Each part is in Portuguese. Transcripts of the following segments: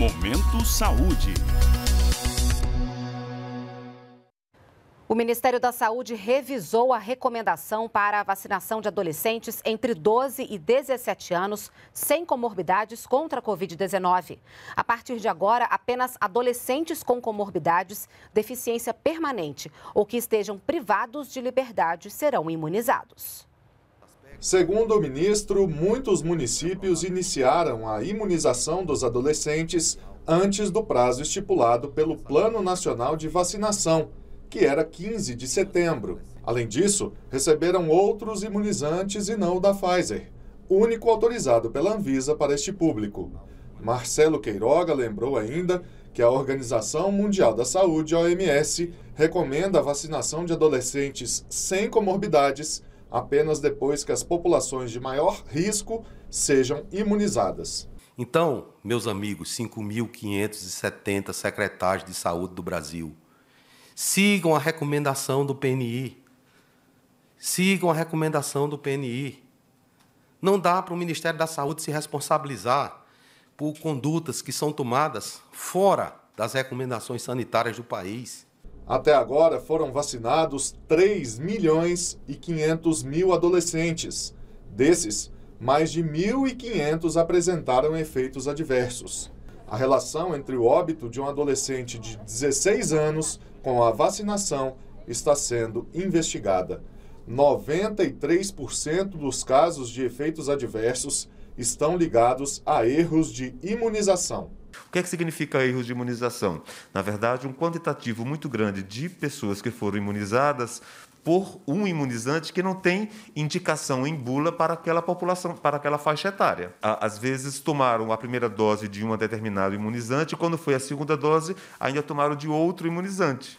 Momento Saúde. O Ministério da Saúde revisou a recomendação para a vacinação de adolescentes entre 12 e 17 anos sem comorbidades contra a Covid-19. A partir de agora, apenas adolescentes com comorbidades, deficiência permanente ou que estejam privados de liberdade serão imunizados. Segundo o ministro, muitos municípios iniciaram a imunização dos adolescentes antes do prazo estipulado pelo Plano Nacional de Vacinação que era 15 de setembro. Além disso, receberam outros imunizantes e não o da Pfizer, único autorizado pela Anvisa para este público. Marcelo Queiroga lembrou ainda que a Organização Mundial da Saúde, OMS, recomenda a vacinação de adolescentes sem comorbidades apenas depois que as populações de maior risco sejam imunizadas. Então, meus amigos, 5.570 secretários de saúde do Brasil, Sigam a recomendação do PNI. Sigam a recomendação do PNI. Não dá para o Ministério da Saúde se responsabilizar por condutas que são tomadas fora das recomendações sanitárias do país. Até agora foram vacinados 3 milhões e 500 mil adolescentes. Desses, mais de 1.500 apresentaram efeitos adversos. A relação entre o óbito de um adolescente de 16 anos com a vacinação está sendo investigada. 93% dos casos de efeitos adversos estão ligados a erros de imunização. O que, é que significa erros de imunização? Na verdade, um quantitativo muito grande de pessoas que foram imunizadas por um imunizante que não tem indicação em bula para aquela população, para aquela faixa etária. Às vezes tomaram a primeira dose de um determinado imunizante, quando foi a segunda dose, ainda tomaram de outro imunizante.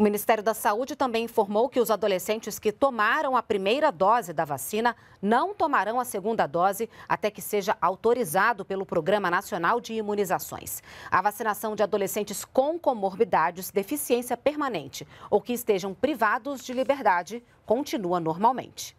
O Ministério da Saúde também informou que os adolescentes que tomaram a primeira dose da vacina não tomarão a segunda dose até que seja autorizado pelo Programa Nacional de Imunizações. A vacinação de adolescentes com comorbidades, deficiência permanente ou que estejam privados de liberdade continua normalmente.